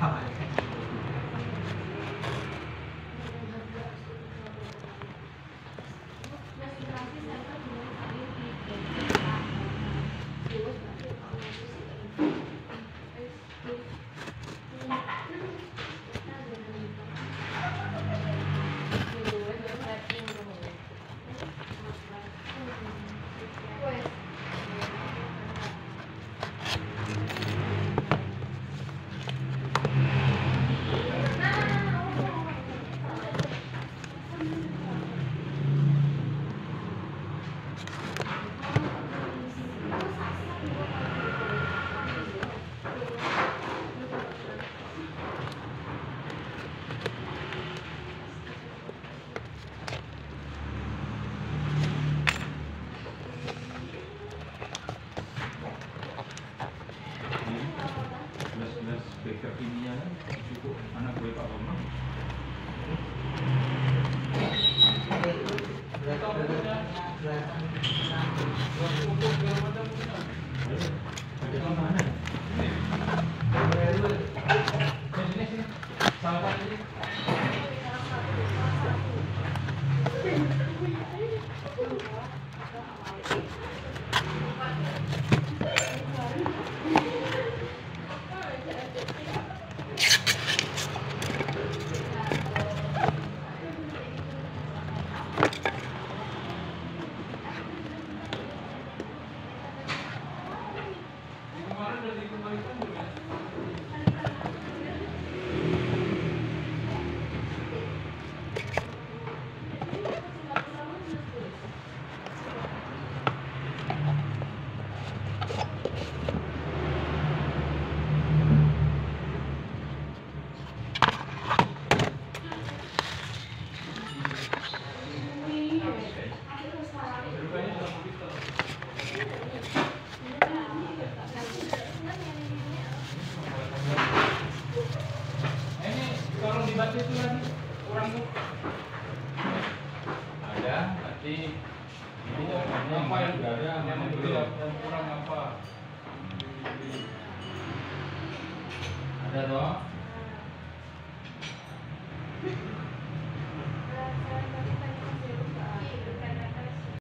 干嘛呀？kue kaki minyak cukup anak boleh pak rumah dibaca itu lagi kurang ada nanti ini oh, apa yang ada? Yang belum yang kurang apa? Ada toh?